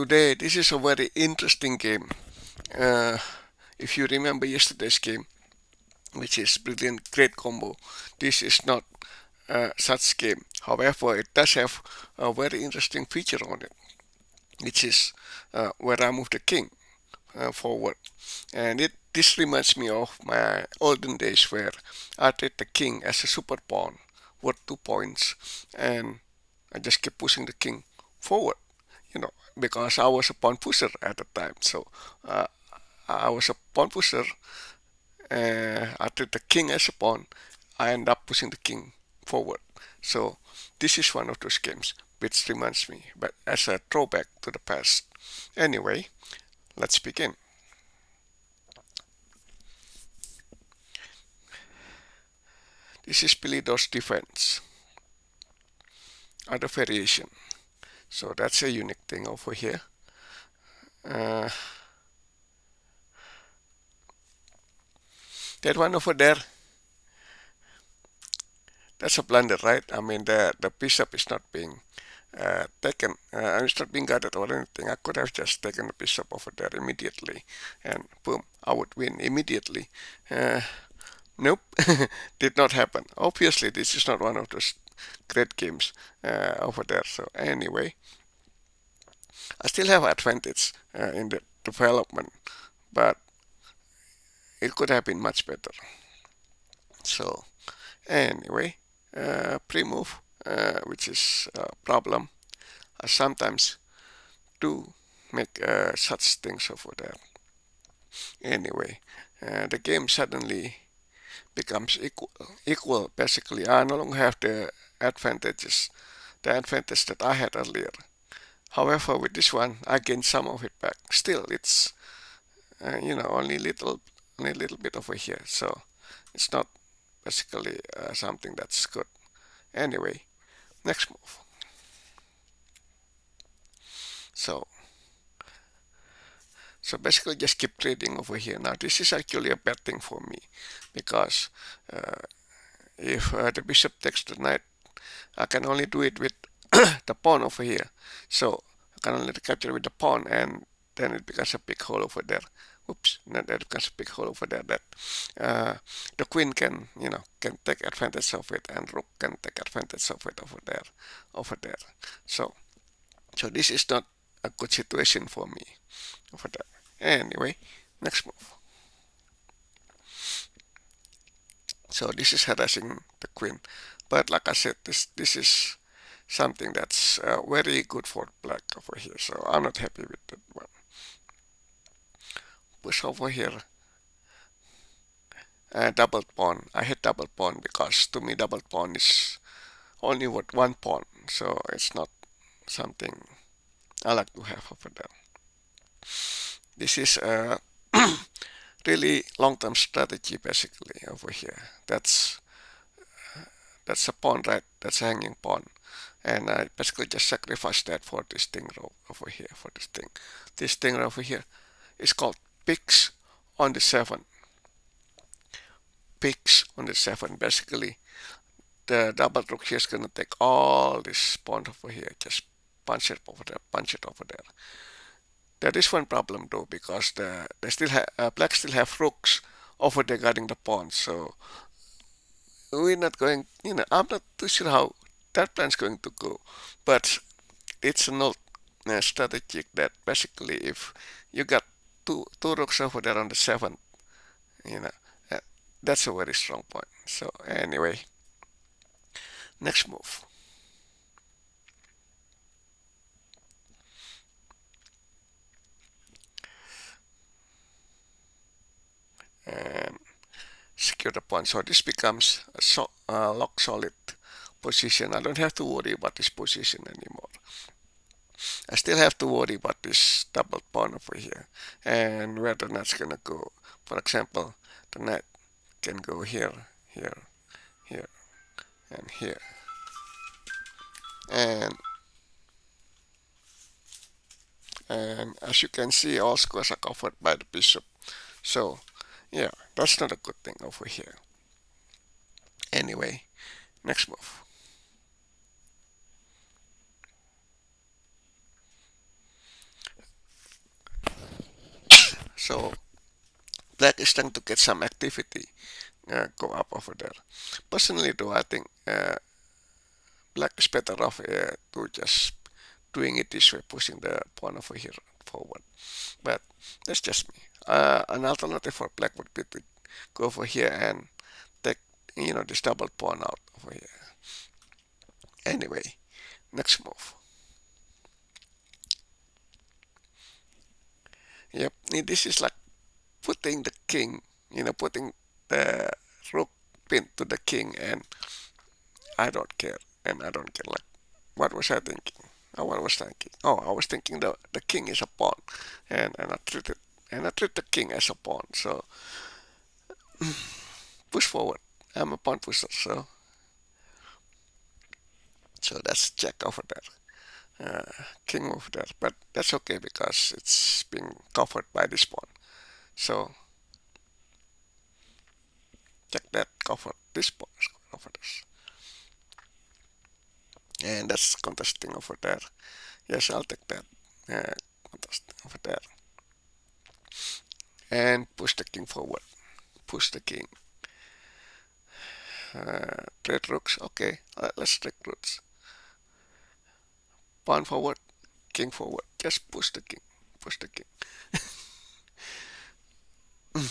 today this is a very interesting game. Uh, if you remember yesterday's game, which is brilliant great combo, this is not uh, such game. However, it does have a very interesting feature on it, which is uh, where I move the king uh, forward, and it this reminds me of my olden days where I treat the king as a super pawn worth two points, and I just keep pushing the king forward you know, because I was a pawn pusher at the time. So uh, I was a pawn pusher. Uh, I treat the king as a pawn. I end up pushing the king forward. So this is one of those games which reminds me, but as a throwback to the past. Anyway, let's begin. This is Philidor's defense. Other variation so that's a unique thing over here. Uh, that one over there that's a blunder right? I mean the the bishop is not being uh, taken uh, it's not being guarded or anything. I could have just taken the bishop over there immediately and boom I would win immediately. Uh, nope did not happen. Obviously this is not one of those great games uh, over there. So anyway, I still have advantage uh, in the development, but it could have been much better. So anyway, uh, pre-move, uh, which is a problem, I sometimes do make uh, such things over there. Anyway, uh, the game suddenly becomes equal, equal basically. I no longer have the advantages, the advantage that I had earlier. However, with this one, I gain some of it back. Still, it's uh, you know only little, only a little bit over here, so it's not basically uh, something that's good. Anyway, next move. So, so basically just keep trading over here. Now this is actually a bad thing for me because uh, if uh, the bishop takes the knight I can only do it with the pawn over here. So I can only capture with the pawn and then it becomes a big hole over there. Oops, then it becomes a big hole over there that uh, the queen can, you know, can take advantage of it and rook can take advantage of it over there, over there. So, so this is not a good situation for me over there. Anyway, next move. So this is harassing the queen. But like I said, this this is something that's uh, very good for black over here. So I'm not happy with that one. Push over here. Uh, double pawn. I hate double pawn because to me double pawn is only worth one pawn. So it's not something I like to have over there. This is a really long-term strategy basically over here. That's that's a pawn, right? That's a hanging pawn. And I basically just sacrifice that for this thing over here, for this thing. This thing over here is called pigs on the 7. Pigs on the 7. Basically, the double rook here is going to take all this pawn over here, just punch it over there, punch it over there. There is one problem though, because the they still have uh, black still have rooks over there guarding the pawn, so we're not going, you know, I'm not too sure how that plan's going to go, but it's an old uh, strategy that basically if you got two, two rooks over there on the seventh, you know, uh, that's a very strong point. So anyway, next move. Secure the point. So this becomes a so, uh, lock solid position. I don't have to worry about this position anymore. I still have to worry about this double pawn over here and where the knight's gonna go. For example, the knight can go here, here, here, and here. And and as you can see all squares are covered by the bishop. So yeah, that's not a good thing over here. Anyway, next move. So black is trying to get some activity uh, go up over there. Personally though, I think uh, black is better off uh, to just doing it this way, pushing the pawn over here forward. But that's just me. Uh, an alternative for black would be to go over here and take, you know, this double pawn out over here. Anyway, next move. Yep, this is like putting the king, you know, putting the rook pin to the king and I don't care and I don't care like what was I thinking? Oh, what was I thinking? Oh, I was thinking the the king is a pawn and, and I treated and I treat the king as a pawn so push forward. I'm a pawn pusher so so that's check over there. Uh, king over there. But that's okay because it's being covered by this pawn. So check that cover this pawn is over this and that's contesting over there. Yes I'll take that. Uh, contesting over there and push the king forward. Push the king. Uh, trade rooks okay. Uh, let's take rooks pawn forward king forward. Just push the king push the king.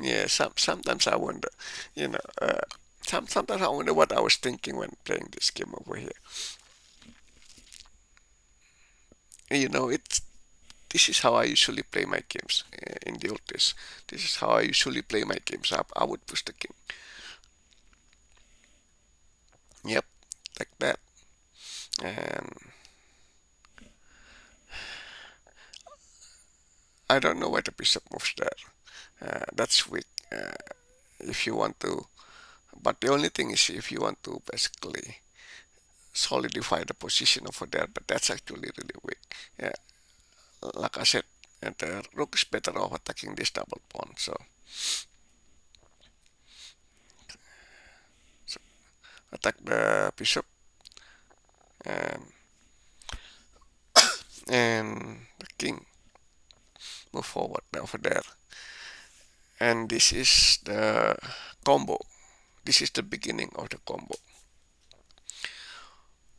Yeah, some, sometimes I wonder, you know, uh, some, sometimes I wonder what I was thinking when playing this game over here. You know, it's this is how I usually play my games uh, in the old days. This is how I usually play my games. I, I would push the king. Yep, like that. And I don't know why the bishop moves there. Uh, that's weak uh, if you want to but the only thing is if you want to basically solidify the position over there but that's actually really weak yeah like I said and the rook is better off attacking this double pawn so, so attack the bishop and and the king. Move forward over there and this is the combo. This is the beginning of the combo.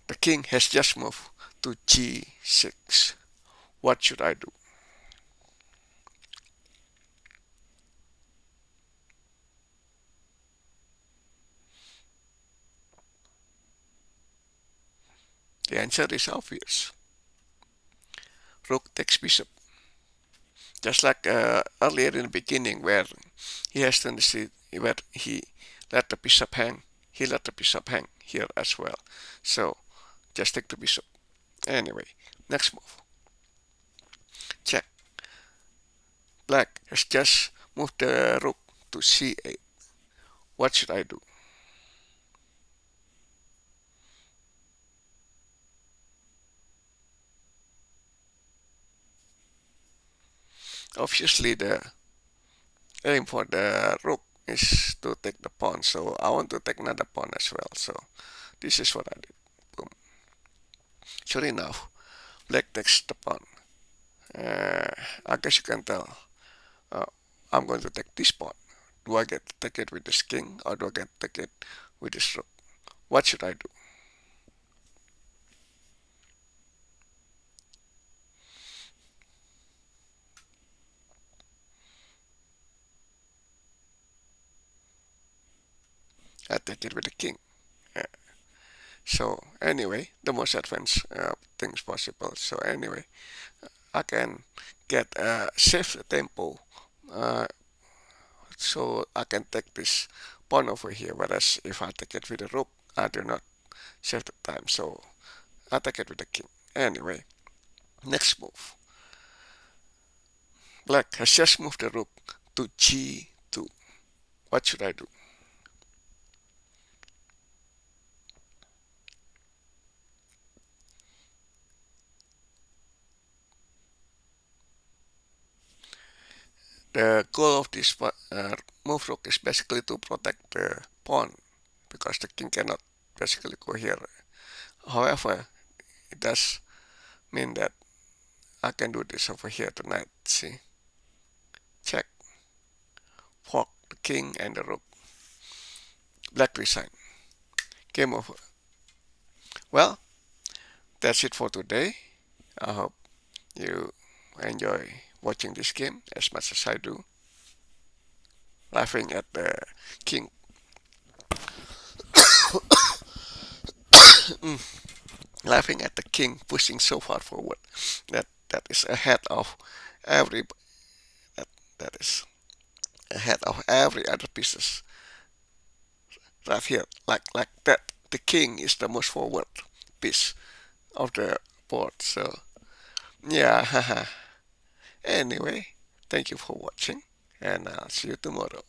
The king has just moved to g6 what should I do? The answer is obvious. Rook takes bishop just like uh, earlier in the beginning where he has tendency where he let the bishop hang he let the bishop hang here as well. So just take the bishop anyway next move check black has just moved the rook to c8 what should I do? Obviously the aim for the rook is to take the pawn so I want to take another pawn as well so this is what I did. Boom. Sure enough black takes the pawn. Uh, I guess you can tell I'm going to take this pawn do I get take it with this king or do I get take it with this rook what should I do I take it with the king. Uh, so anyway, the most advanced uh, things possible. So anyway, I can get a safe tempo. Uh, so I can take this pawn over here. Whereas if I take it with the rook, I do not save the time. So I take it with the king. Anyway, next move. Black has just moved the rook to g2. What should I do? The goal of this uh, move rook is basically to protect the pawn because the king cannot basically go here. However, it does mean that I can do this over here tonight, see? Check, fork the king and the rook. Black resign. Game over. Well, that's it for today. I hope you enjoy watching this game as much as I do. Laughing at the king. Mm. Laughing at the king pushing so far forward that that is ahead of every that, that is ahead of every other pieces right here like like that the king is the most forward piece of the board so yeah anyway thank you for watching and I'll see you tomorrow